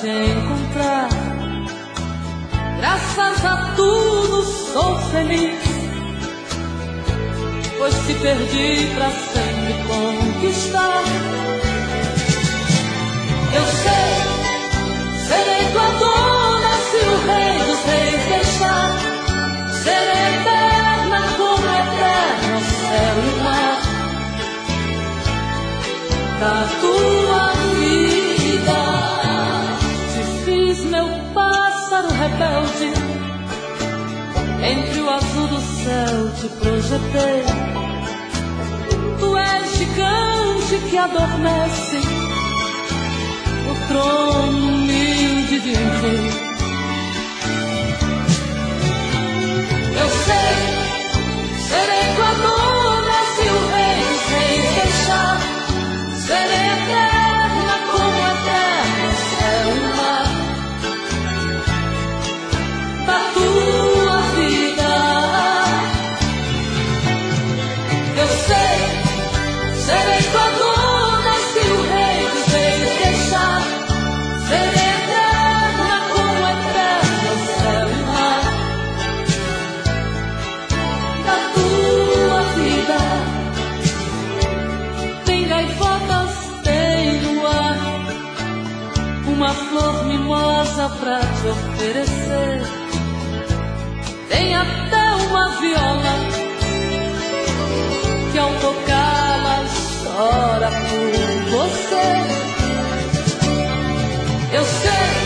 te encontrar. Graças a tudo sou feliz, pois te perdi pra sempre conquistar. Eu sei, serei tua dona rebelde. Entre o azul do céu te projetei. Tu és gigante que adormece trono humilde de um rei. Eu sei, pra te oferecer. Tem até uma viola que ao tocá-la chora por você. Eu sei,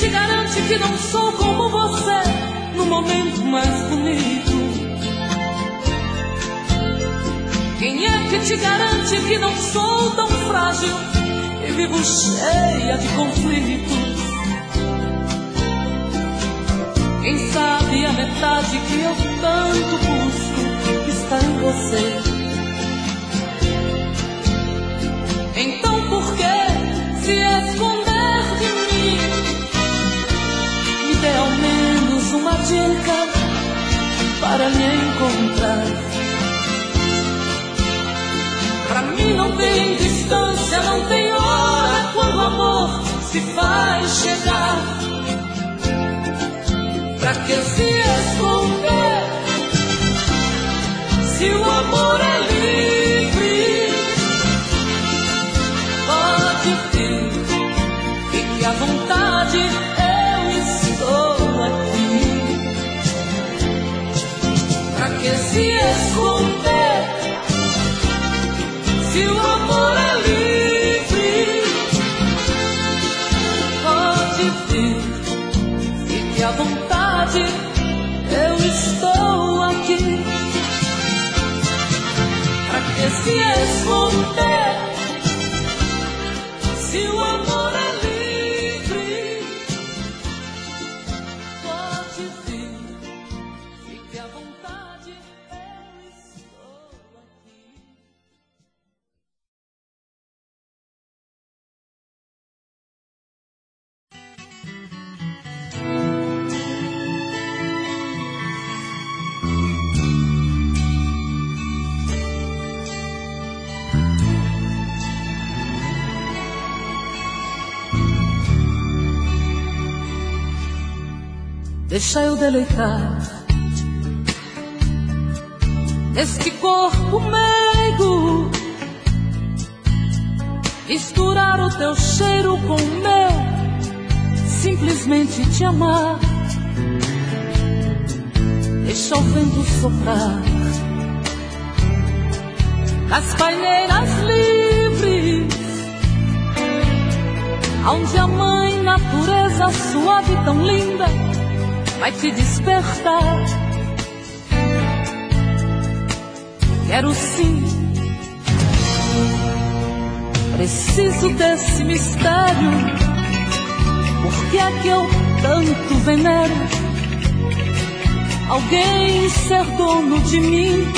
te garante que não sou como você no momento mais bonito? Quem é que te garante que não sou tão frágil e vivo cheia de conflitos? Quem sabe a metade que eu tanto busco está em você. Então por que se esconder de mim? Dê ao menos uma dica para me encontrar. Pra mim não tem distância, não tem hora quando o amor se faz chegar. Pra que se esconder se o amor é livre? Deixa eu deleitar este corpo meigo, misturar o teu cheiro com o meu, simplesmente te amar. Deixa o vento soprar. Nas paineiras livres, onde a mãe natureza suave tão linda vai te despertar. Quero sim, preciso desse mistério. Por que é que eu tanto venero? Alguém ser dono de mim.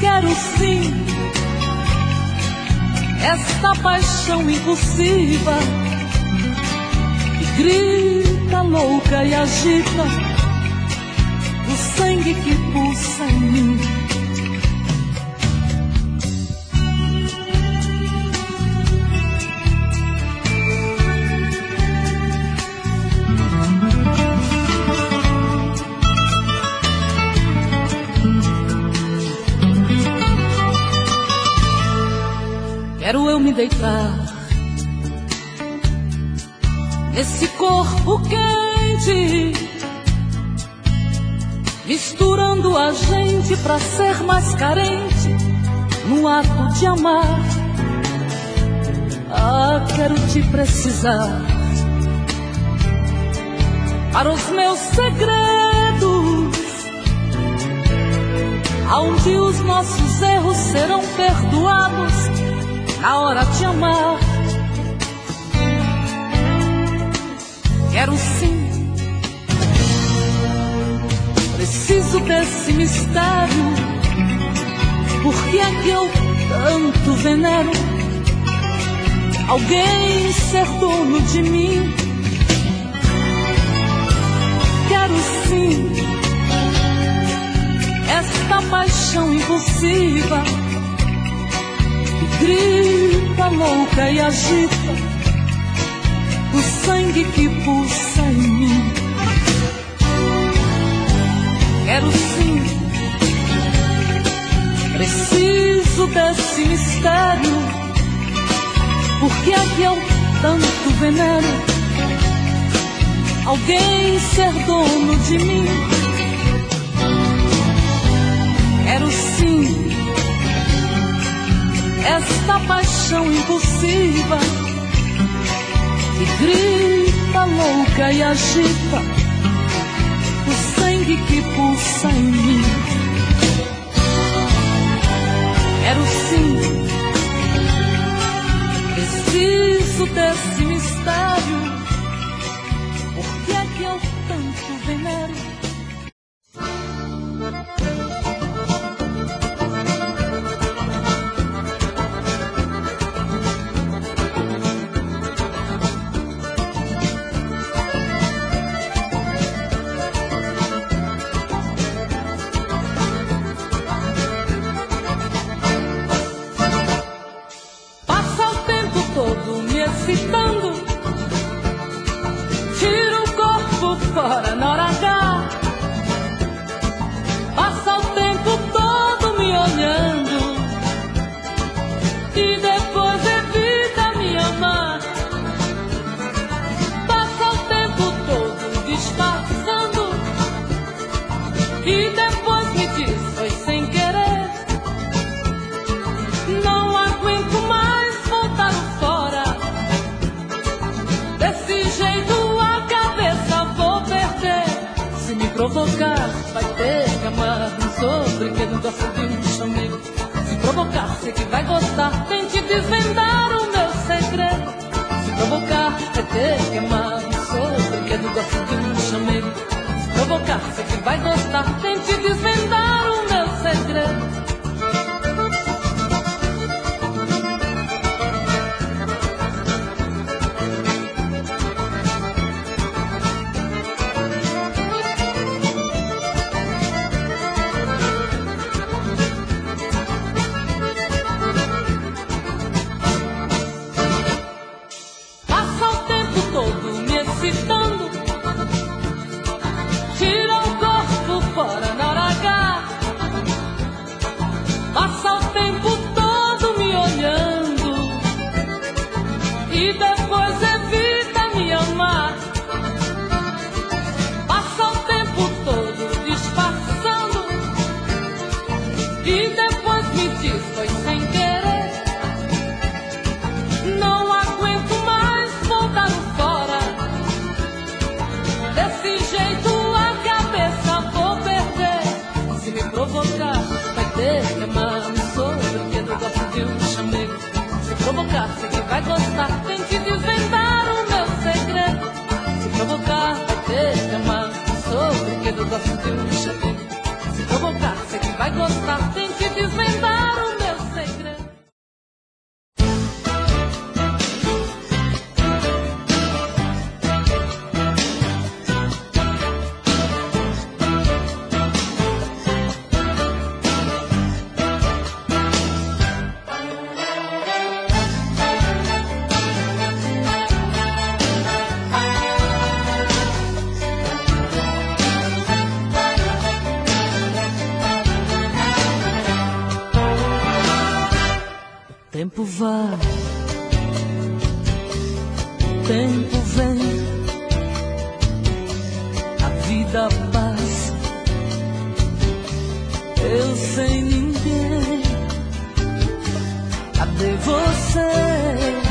Quero sim esta paixão impulsiva grita louca e agita o sangue que pulsa em mim. Quero eu me deitar esse corpo quente, misturando a gente pra ser mais carente no ato de amar. Ah, quero te precisar para os meus segredos, aonde os nossos erros serão perdoados na hora de amar. Quero sim. Preciso desse mistério. Por que é que eu tanto venero? Alguém ser dono de mim. Quero sim. Esta paixão impulsiva que grita louca e agita sangue que pulsa em mim. Quero sim, preciso desse mistério. Porque é que eu tanto venero alguém ser dono de mim? Quero sim esta paixão impulsiva que grita louca e agita o sangue que pulsa em mim. Quero sim, preciso desse mistério. Sei que vai gostar. Tente desvendar o meu segredo. Se provocar, é ter queimado. Sou brinquedo, gosto de um chamego. Se provocar, sei que vai gostar. Tente vai. O tempo vem, a vida passa. Eu sem ninguém, cadê você?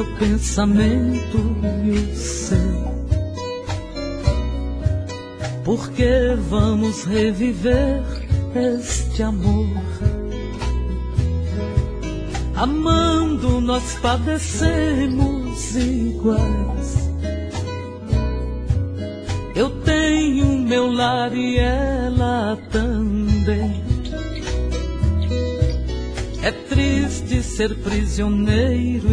Meu pensamento e o seu. Porque vamos reviver este amor. Amando, nós padecemos iguais. Eu tenho meu lar e ela também. É triste ser prisioneiro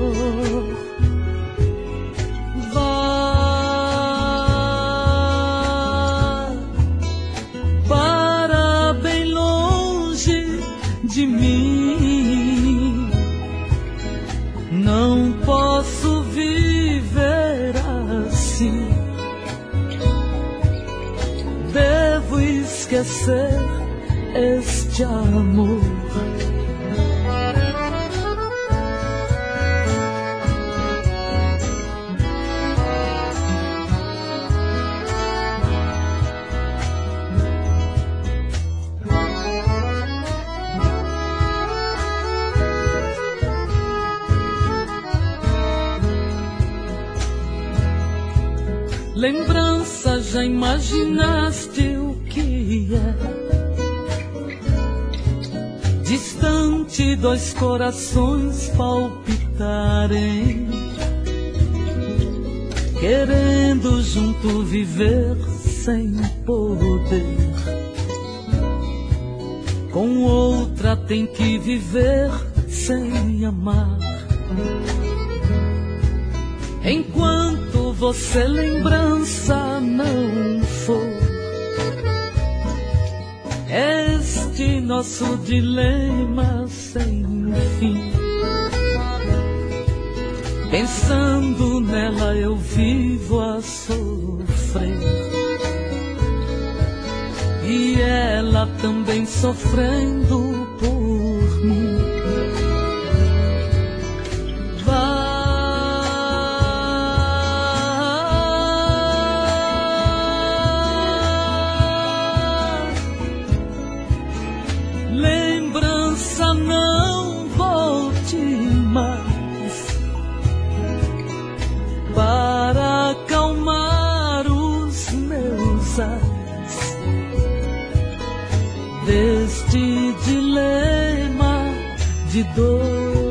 amor. Dois corações palpitarem, querendo junto viver sem poder. Com outra tem que viver sem amar. Enquanto você lembrança não for este nosso dilema fim. Pensando nela eu vivo a sofrer. E ela também sofrendo de dor.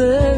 Esquecer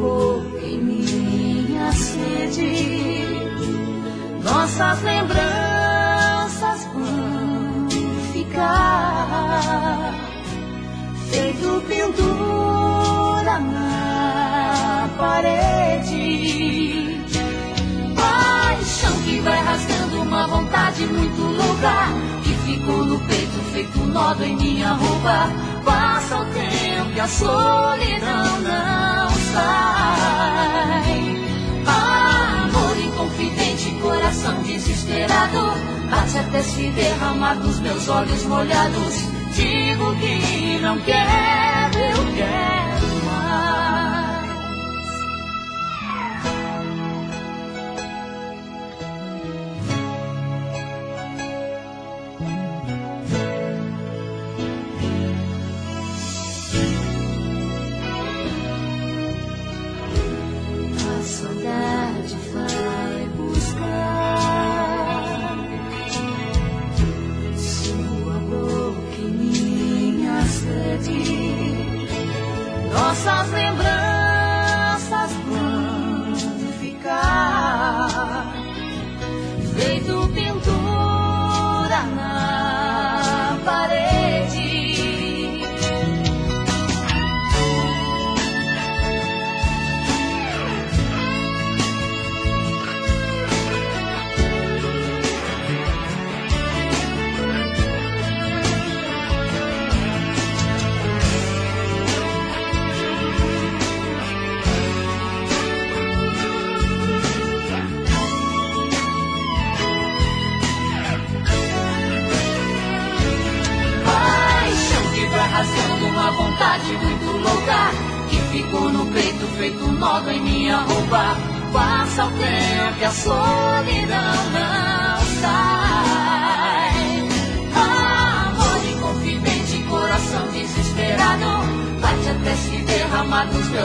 boca em minha sede. Nossas lembranças vão ficar feito pintura na parede. Paixão que vai rasgando uma vontade muito louca ficou no peito feito nó em minha roupa. Passa o tempo e a solidão não sai. Amor inconfidente, coração desesperado, bate até se derramar nos meus olhos molhados. Digo que não quero, eu quero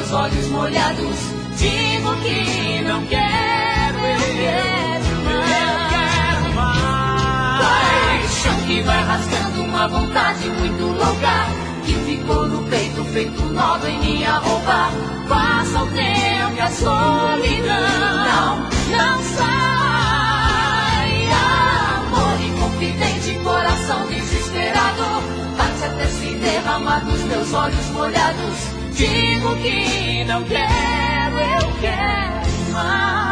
meus olhos molhados. Digo que não quero, eu quero mais. Paixão que vai rasgando uma vontade muito louca Que ficou no peito feito nó em minha roupa. Passa o tempo e a solidão não sai. Amor inconfidente, coração desesperado Bate até se derramar nos meus olhos molhados Digo que não quero, eu quero mais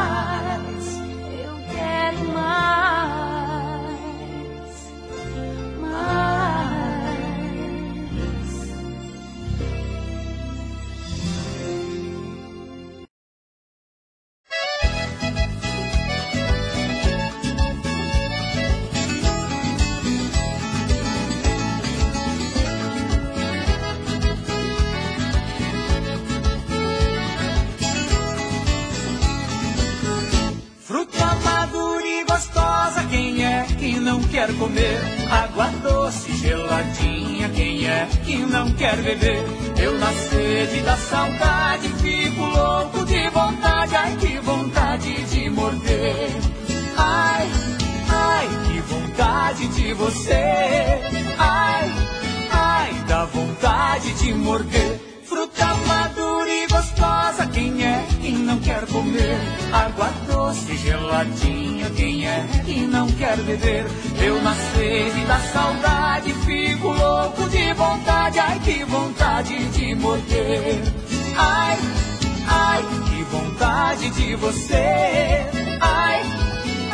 não quer beber? Eu na sede da saudade fico louco de vontade, ai que vontade de morder. Ai, ai, que vontade de você. Ai,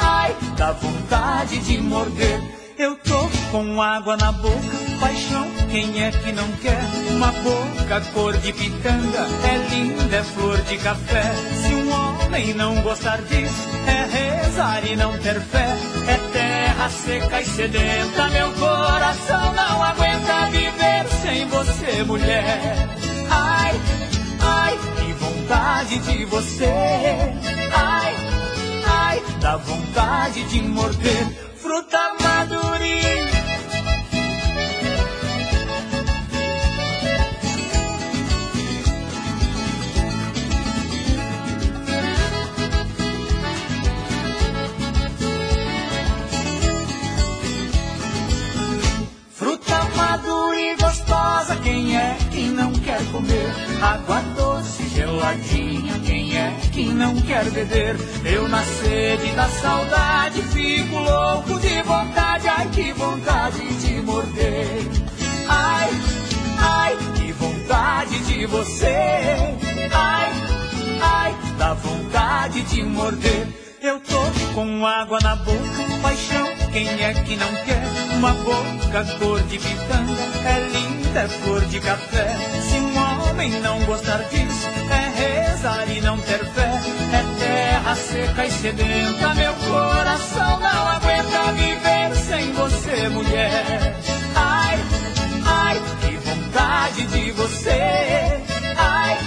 ai, dá vontade de morder. Eu tô com água na boca, paixão, quem é que não quer? Uma boca cor de pitanga, é linda, é flor de café. Se um homem não gostar disso, é rezar e não ter fé. É terra seca e sedenta, meu coração não aguenta viver você, mulher. Ai, ai, que vontade de você. Ai, ai, dá vontade de morder fruta madurinha. Quem é que não quer comer? Água doce, geladinha, quem é que não quer beber? Eu na sede da saudade fico louco de vontade, ai que vontade de morder. Ai, ai, que vontade de você. Ai, ai, dá vontade de morder. Eu tô com água na boca, paixão, quem é que não quer? Uma boca cor de pitanga, é linda, é flor de café. Se um homem não gostar disso, é rezar e não ter fé. É terra seca e sedenta, meu coração não aguenta viver sem você, mulher. Ai, ai, que vontade de você. Ai,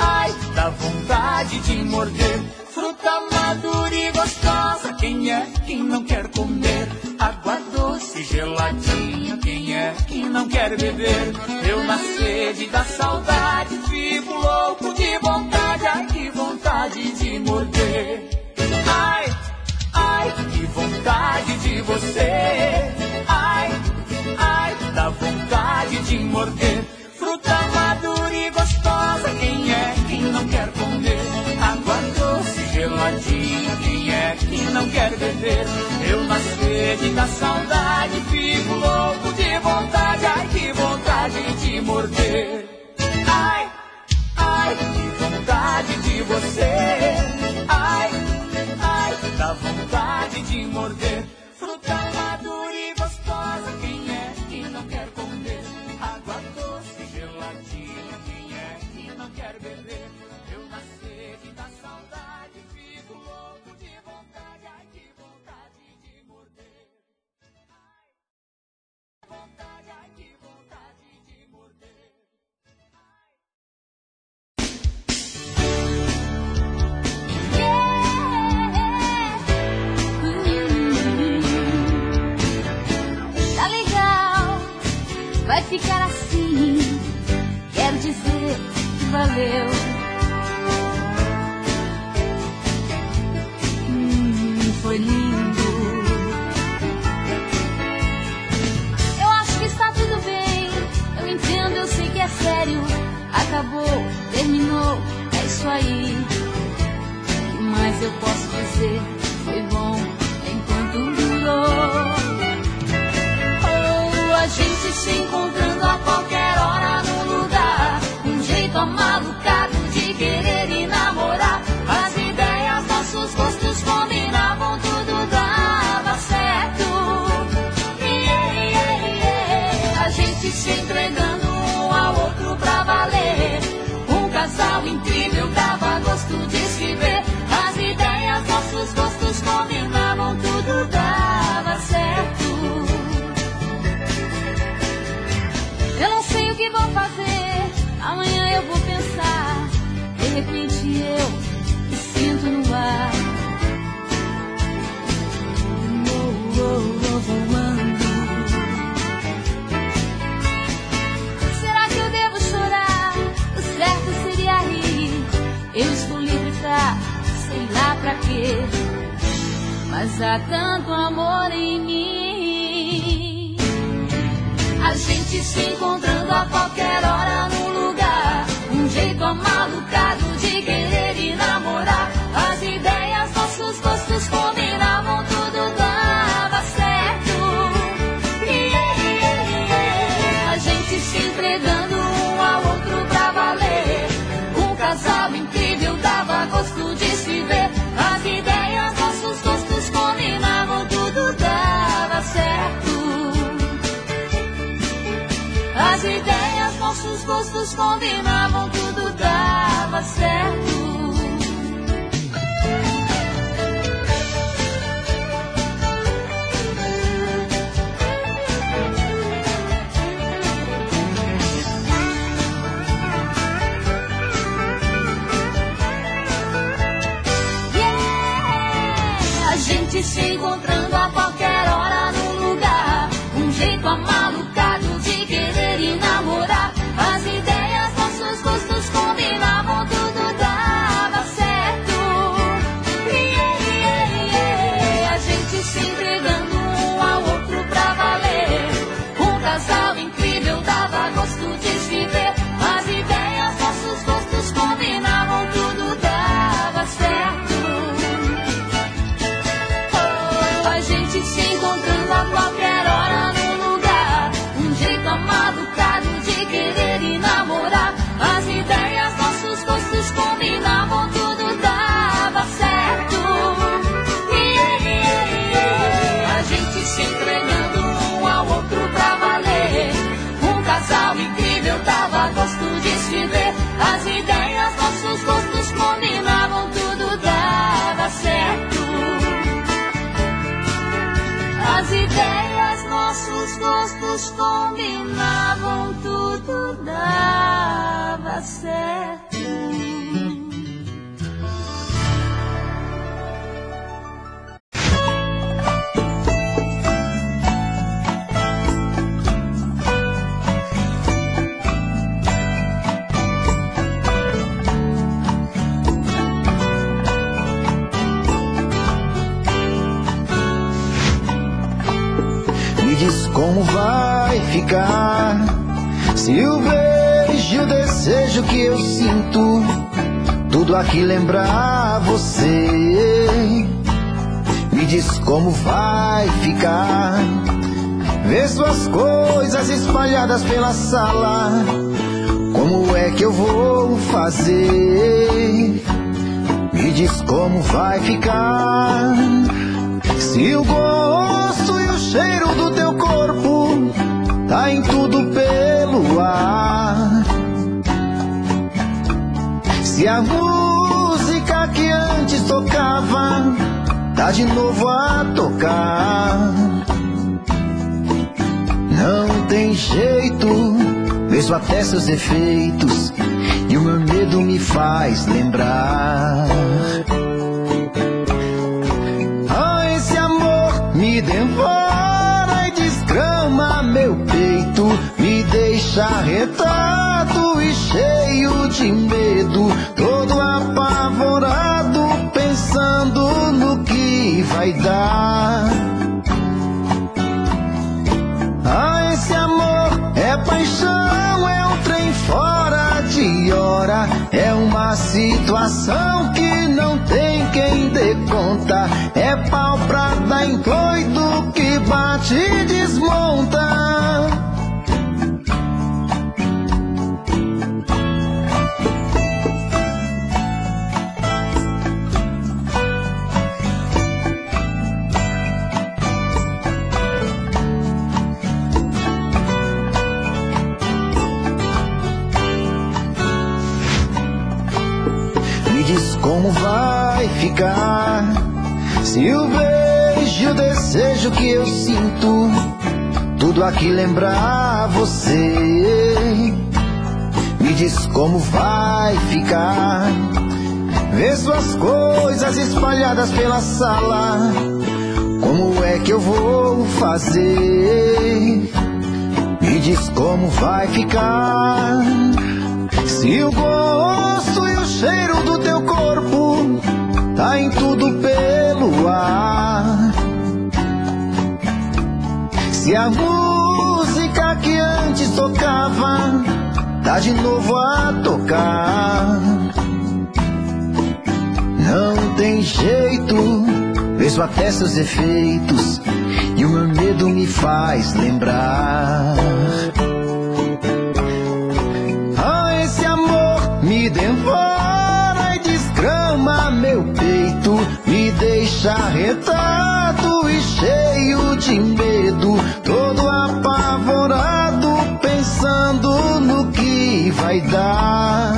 ai, dá vontade de morder fruta madura e gostosa. Quem é que não quer comer água doce, geladinha? É que não quer beber? Eu na sede da saudade fico louco de vontade. Ai, que vontade de morder. Ai, ai, que vontade de você. Ai, ai, dá vontade de morder. Fruta madura e gostosa. Quem é que não quer comer quem é que não quer beber? Eu na sede da saudade fico louco de vontade, ai que vontade de morder. Ai, ai, que vontade de você. Ficar assim. Quero dizer que valeu. Hum, foi lindo. Eu acho que está tudo bem. Eu entendo, eu sei que é sério. Acabou, terminou, é isso aí. Que mais eu posso dizer? Foi bom enquanto durou. Gente se encontrando a qualquer hora no lugar. Um jeito amalucado de querer e namorar. As ideias, nossos gostos combinavam, tudo dava certo. Yeah, yeah, yeah. A gente se entregando um ao outro pra valer. Um casal incrível, voando. Será que eu devo chorar? O certo seria rir. Eu estou livre pra sei lá pra quê. Mas há tanto amor em mim. A gente se encontrando a qualquer hora no lugar. Um jeito amalucado de querer e namorar. As ideias, nossos gostos combinavam, tudo dava certo. Yeah, yeah, yeah. A gente se entregando um ao outro pra valer. Um casal incrível dava gosto de se ver. As ideias, nossos gostos combinavam, tudo dava certo. As ideias, nossos gostos combinavam, tudo dava certo. Se aqui lembrar você. Me diz como vai ficar. Vê suas coisas espalhadas pela sala. Como é que eu vou fazer? Me diz como vai ficar. Se o gosto e o cheiro do teu corpo tá em tudo pelo ar. Se a que tocava tá de novo a tocar, não tem jeito, mesmo até seus efeitos, e o meu medo me faz lembrar. Ah, esse amor me devora e desgrama meu peito, me deixa retado e cheio de medo, é uma situação que não tem quem dê conta, é pau pra dar em coito que bate e desmonta. Como vai ficar se o beijo o desejo que eu sinto tudo aqui lembrar você? Me diz como vai ficar. Ver suas coisas espalhadas pela sala. Como é que eu vou fazer? Me diz como vai ficar. Se o gosto e o cheiro do teu tá em tudo pelo ar. Se a música que antes tocava tá de novo a tocar. Não tem jeito, mesmo até seus efeitos, e o meu medo me faz lembrar. Me deixa retado e cheio de medo, todo apavorado, pensando no que vai dar.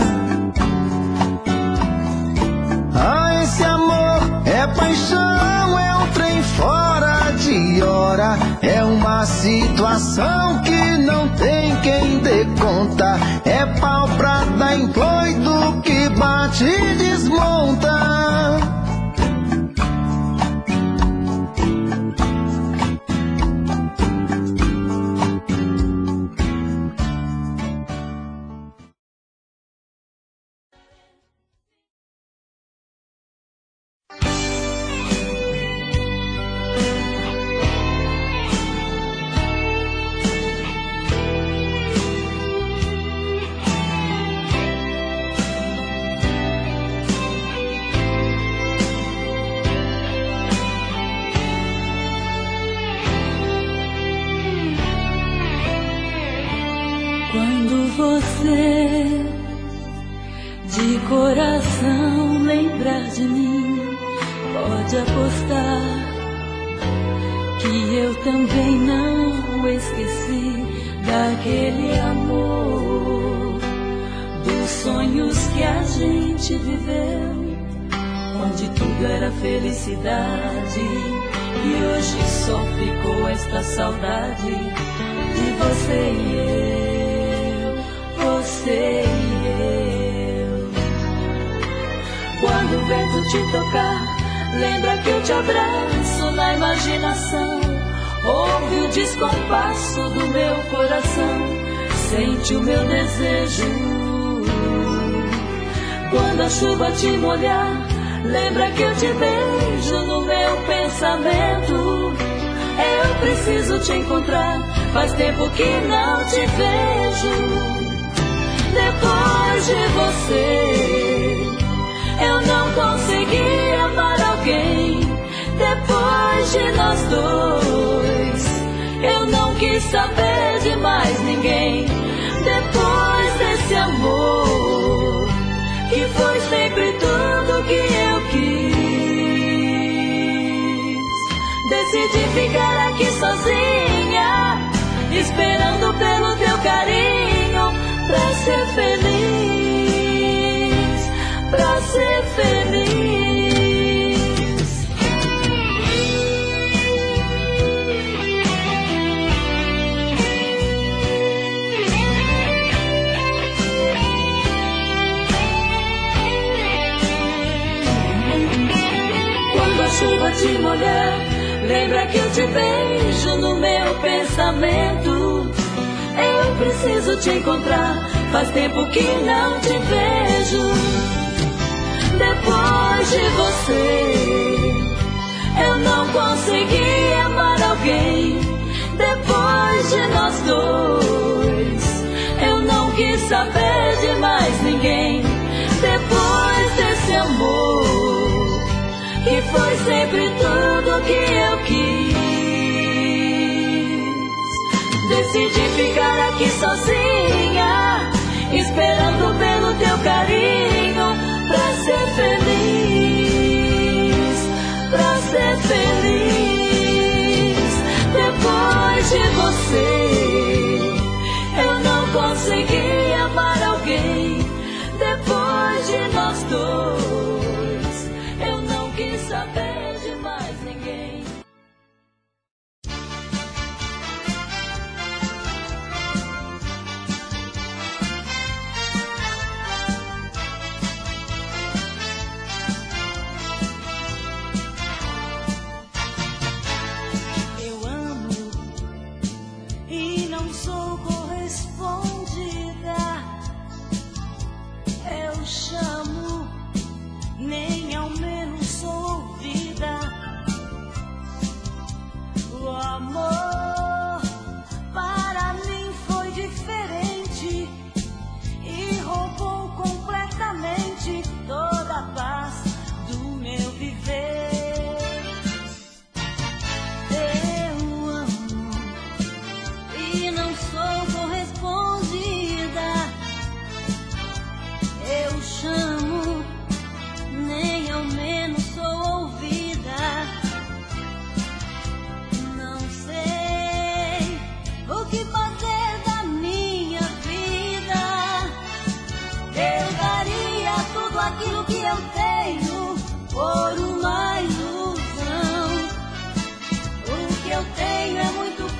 Ah, esse amor é paixão, é um trem fora de hora, é uma situação que não tem quem dê conta, é pau pra dar doido que bate e desmonta. Você. De coração lembrar de mim, pode apostar que eu também não esqueci daquele amor, dos sonhos que a gente viveu, onde tudo era felicidade. E hoje só ficou esta saudade de você e eu, e eu. Quando o vento te tocar, lembra que eu te abraço na imaginação. Ouve o descompasso do meu coração, sente o meu desejo. Quando a chuva te molhar, lembra que eu te beijo no meu pensamento. Eu preciso te encontrar, faz tempo que não te vejo. Depois de você, eu não consegui amar alguém. Depois de nós dois, eu não quis saber de mais ninguém. Depois desse amor, que foi sempre tudo que eu quis. Decidi ficar aqui sozinha, ser feliz, pra ser feliz. Quando a chuva te molhar, lembra que eu te beijo no meu pensamento. Eu preciso te encontrar, faz tempo que não te vejo. Depois de você, eu não consegui amar alguém. Depois de nós dois, eu não quis saber de mais ninguém. Depois desse amor, que foi sempre tudo que eu quis. Decidi ficar aqui sozinha, esperando pelo teu carinho, pra ser feliz, pra ser feliz. Depois de você,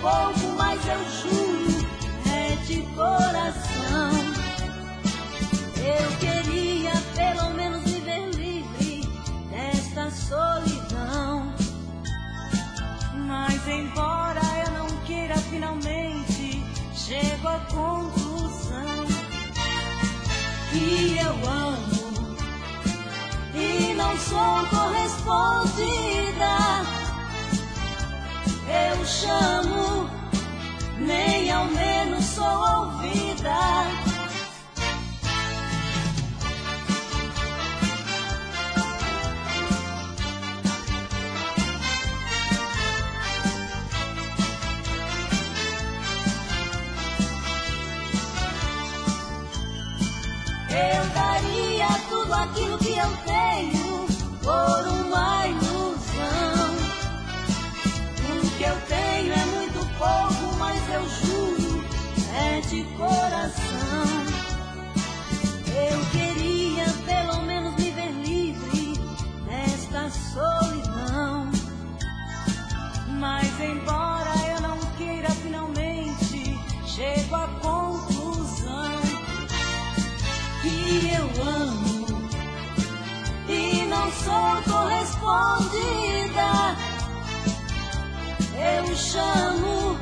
pouco, mas eu juro, é de coração. Eu queria pelo menos me ver livre desta solidão. Mas embora eu não queira finalmente, chego à conclusão que eu amo e não sou correspondida. Eu chamo, nem ao menos sou ouvida. escondida. Eu chamo,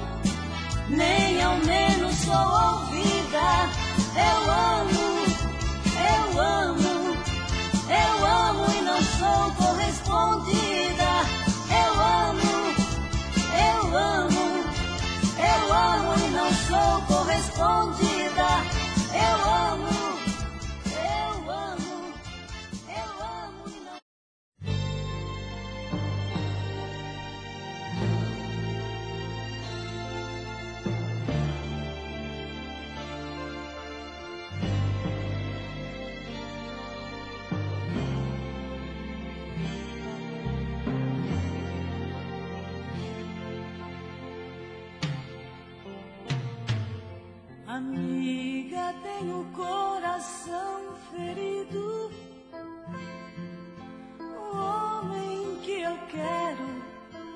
nem ao menos sou ouvida. Eu amo, eu amo, eu amo e não sou correspondida. Eu amo, eu amo, eu amo e não sou correspondida. Eu amo. tenho o coração ferido. O homem que eu quero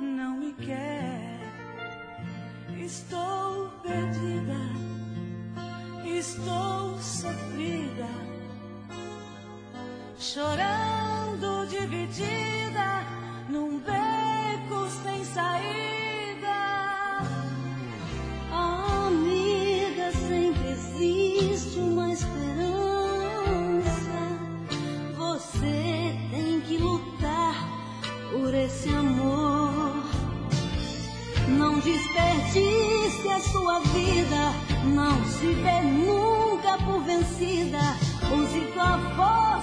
não me quer. Estou perdida, estou sofrida, chorando. não se vê nunca por vencida. Use tua força.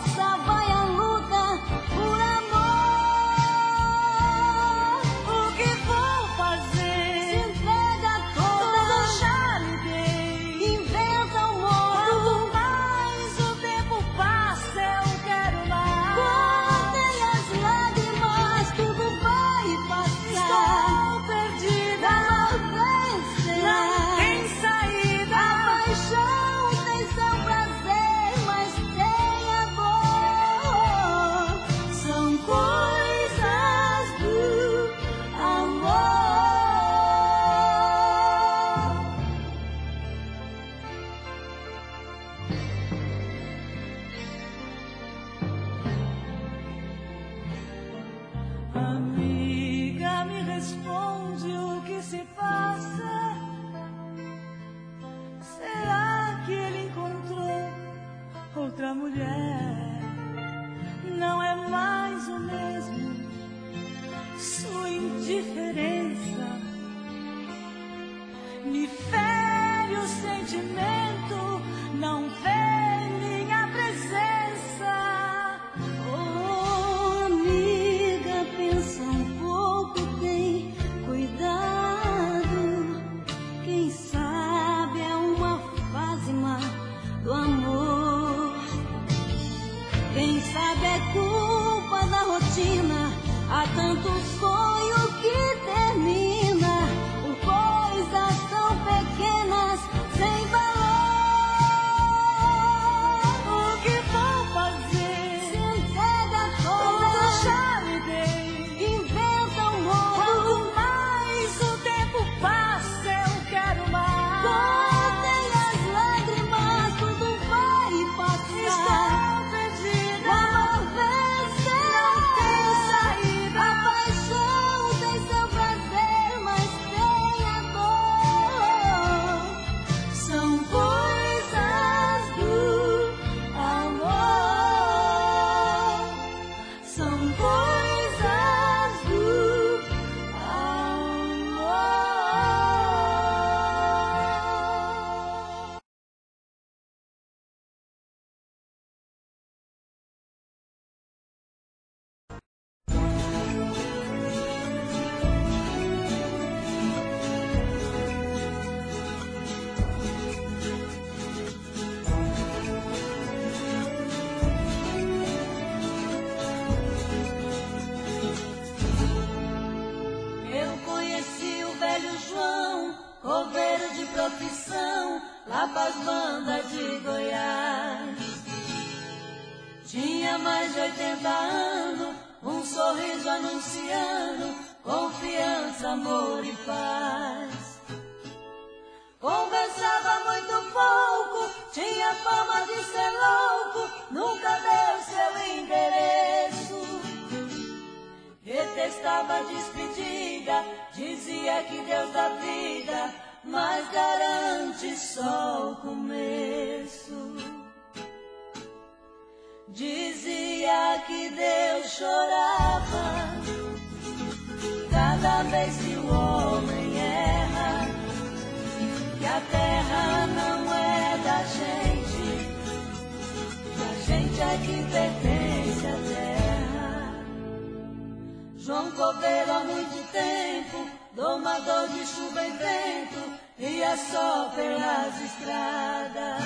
Que Deus dá vida, mas garante só o começo. Dizia que Deus chorava cada vez que o homem erra, que a terra não é da gente, que a gente é que pertence à terra. João Coveiro há muito tempo, domador de chuva e vento, ia só pelas estradas.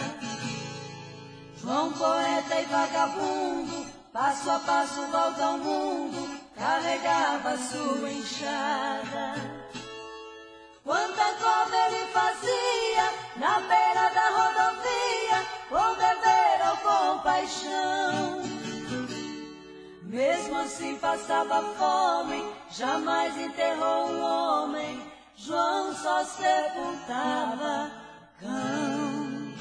João poeta e vagabundo, passo a passo volta ao mundo, carregava sua enxada. Quanta cova ele fazia na beira da rodovia, com dever ou com paixão. Mesmo assim passava fome, jamais enterrou um homem, João só sepultava cão.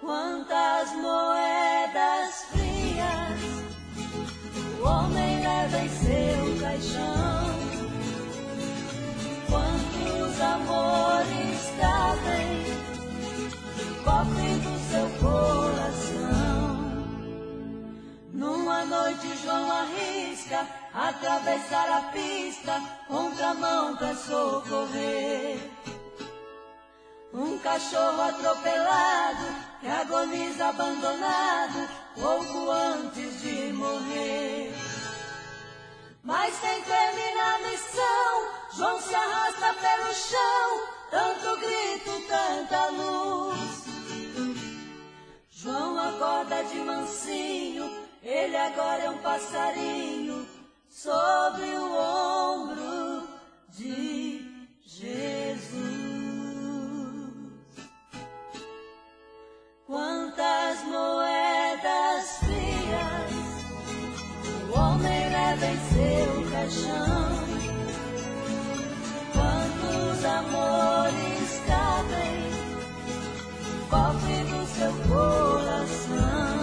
Quantas moedas frias o homem leva em seu caixão. Quantos amores cabem no cofre do seu coração. Numa noite João arrisca atravessar a pista, contramão pra socorrer. Um cachorro atropelado que agoniza abandonado pouco antes de morrer. Mas sem terminar a missão, João se arrasta pelo chão, tanto grito, tanta luz. João acorda de mansinho, ele agora é um passarinho sobre o ombro de Jesus. Quantas moedas frias o homem leva em seu caixão? Quantos amores cabem no cofre do seu coração?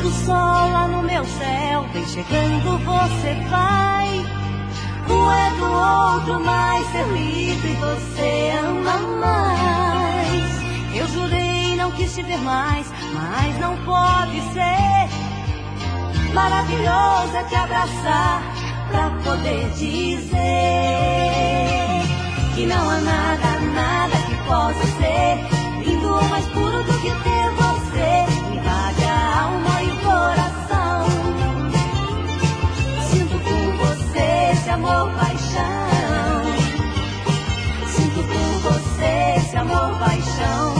Do sol lá no meu céu, vem chegando, você vai. Um é do outro, mas ser livre você ama mais. Eu jurei não quis te ver mais, mas não pode ser. Maravilhoso é te abraçar pra poder dizer que não há nada, nada que possa ser lindo ou mais puro do que ter você. Paixão.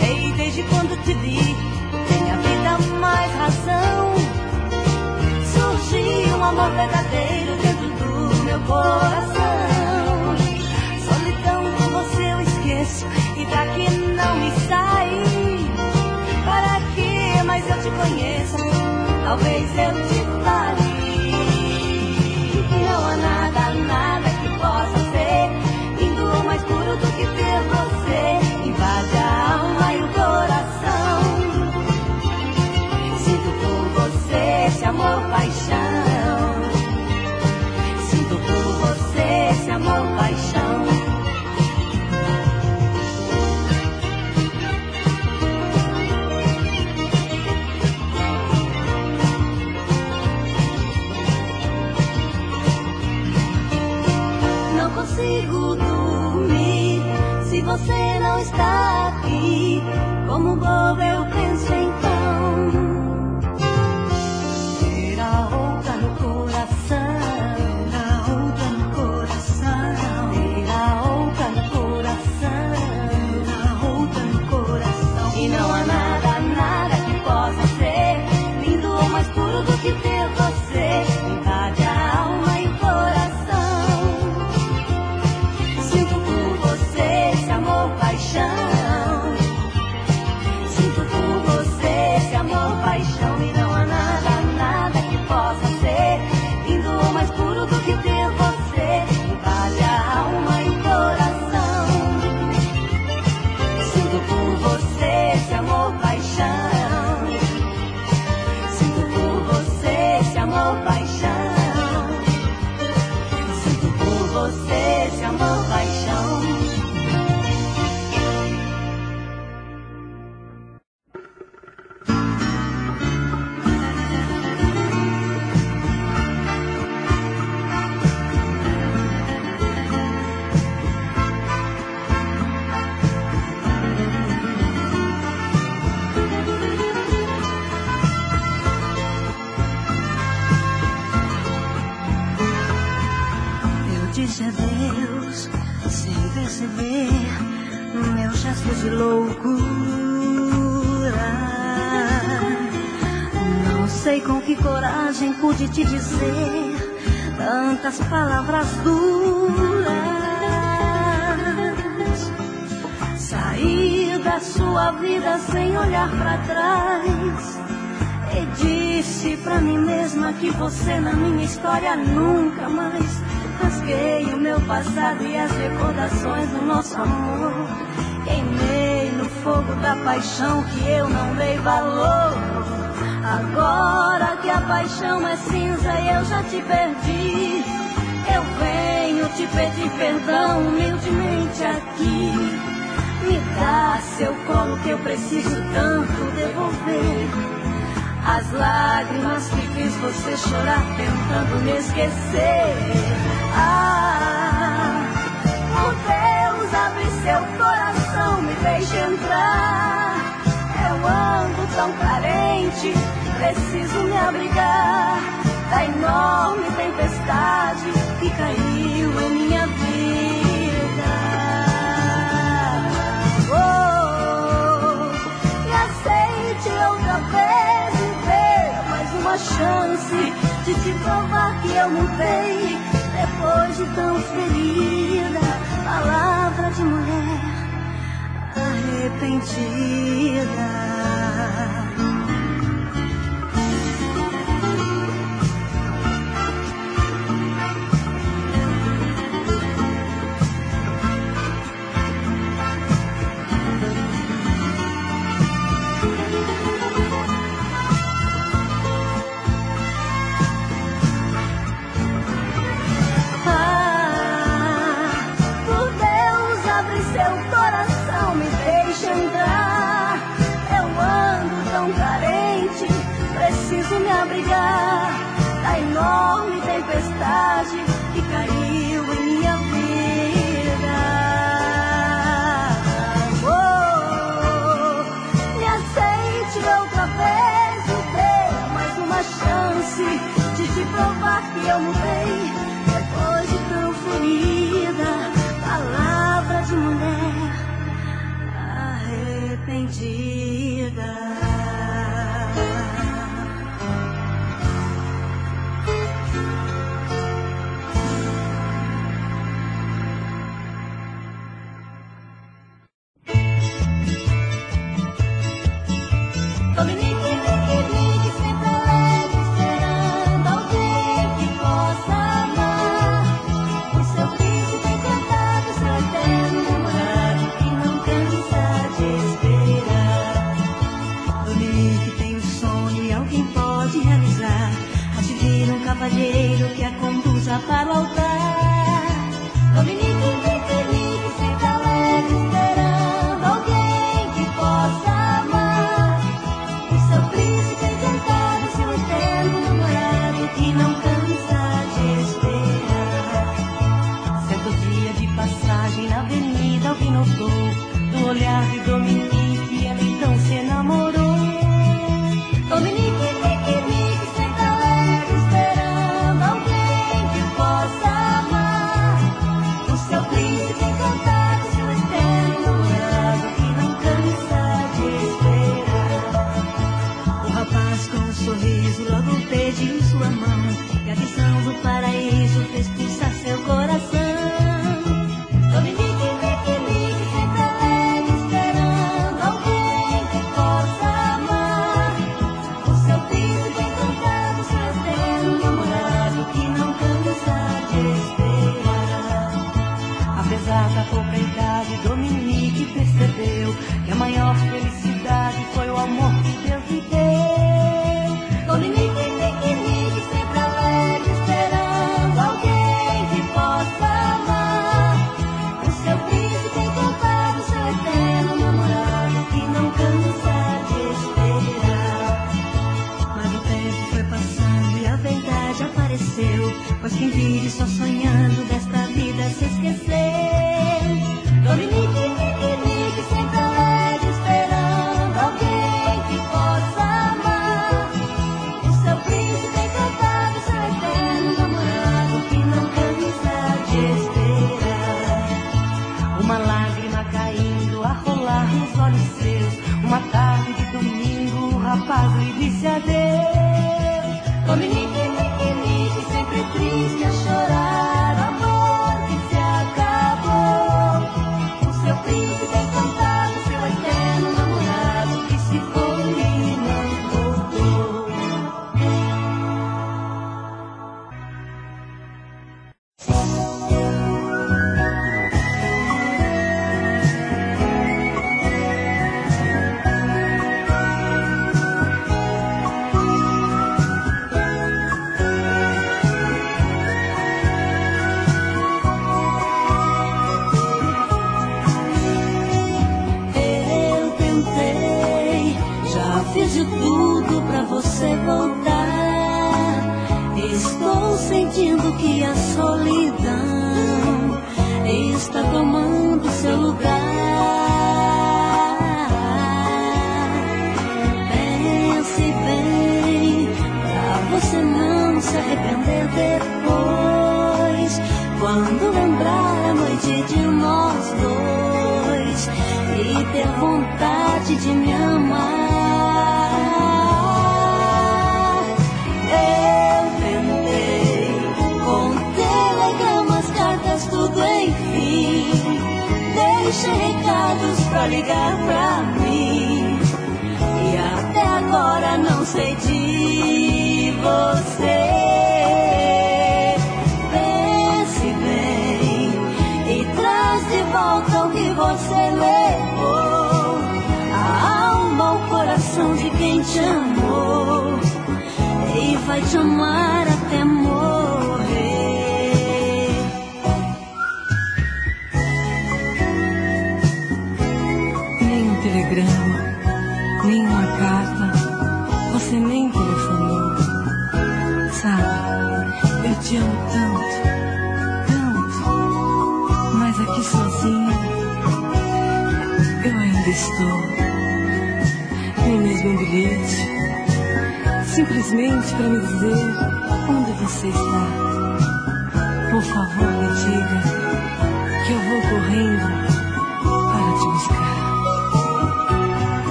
Sei desde quando te vi, tem a vida mais razão. Surgiu um amor verdadeiro dentro do meu coração. Solidão com você eu esqueço e daqui não me sai. Para que mais eu te conheço? Talvez eu te fale. Como pude te dizer tantas palavras duras. Saí da sua vida sem olhar pra trás. E disse pra mim mesma que você na minha história nunca mais rasguei o meu passado e as recordações do nosso amor. Queimei no fogo da paixão que eu não dei valor. Agora que a paixão é cinza e eu já te perdi, eu venho te pedir perdão humildemente aqui. Me dá seu colo que eu preciso tanto devolver. As lágrimas que fiz você chorar tentando me esquecer. Ah, por Deus, abre seu coração, me deixe entrar. Tão carente, preciso me abrigar da enorme tempestade que caiu em minha vida. Oh, e aceite outra vez viver mais uma chance de te provar que eu mudei depois de tão ferida. Palavra de mulher arrependida. Tempestade para o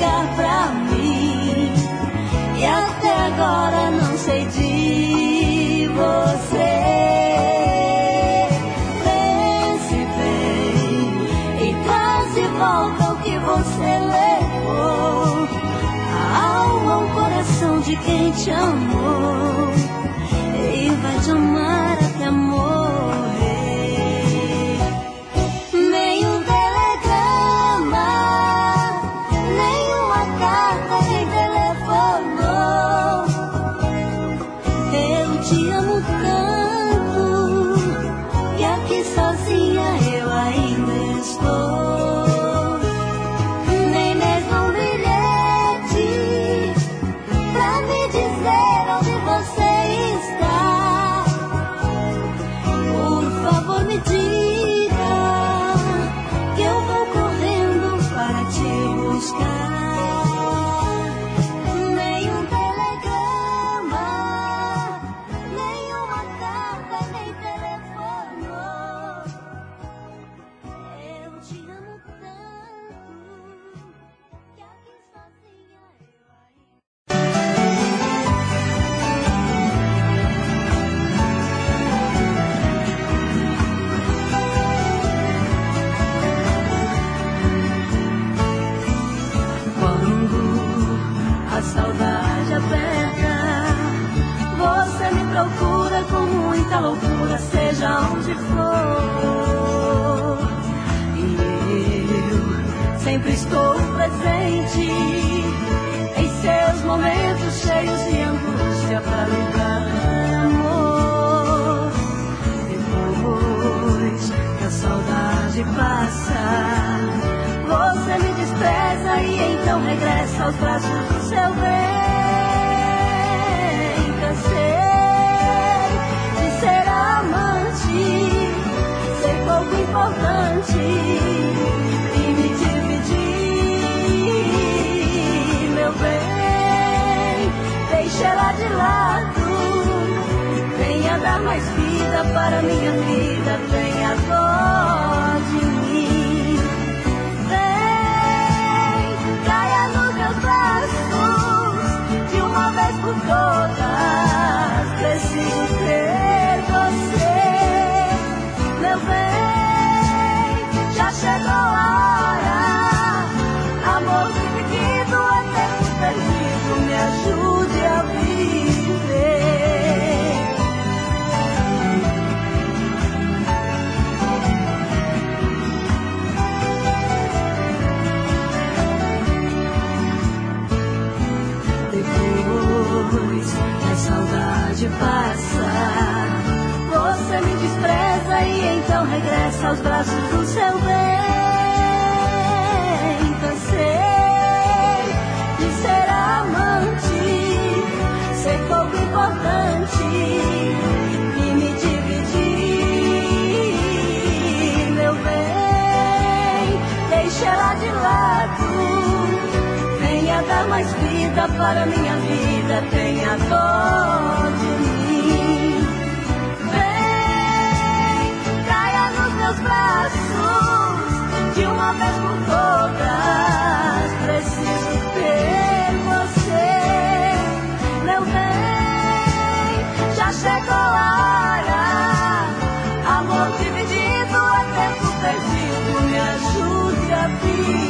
ligar pra mim. E até agora não sei de você. Vem se vem e traz de volta o que você levou. A alma, o coração de quem te amou você me despreza e então regressa aos braços do seu bem. Cansei de ser amante, ser pouco importante e me dividir, meu bem. Deixa ela de lado. Venha dar mais vida para minha vida, tenha dó uma vez por todas. Preciso ter saudade passa, você me despreza e então regressa aos braços do seu bem. Cansei de ser amante, ser pouco importante e ela de lado. Venha dar mais vida para minha vida, nada tenha dó de mim. Vem, caia nos meus braços, de uma vez por todas. Preciso ter você, meu bem. Já chegou a hora, amor dividido é tempo perdido. Me ajude a vir.